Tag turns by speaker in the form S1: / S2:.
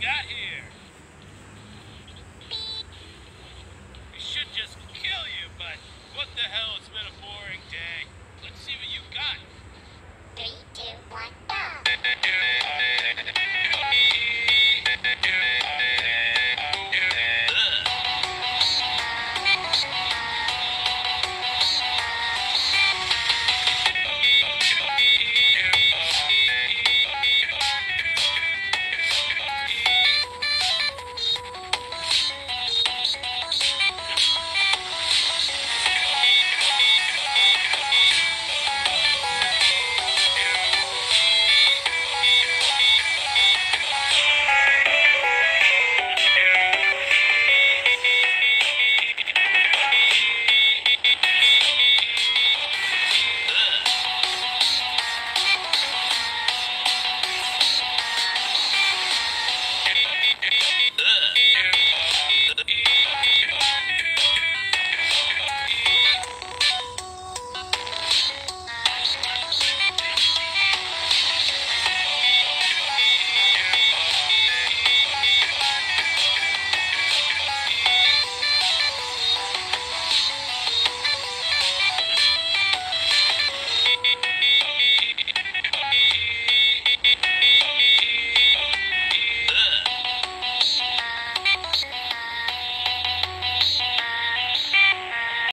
S1: got here.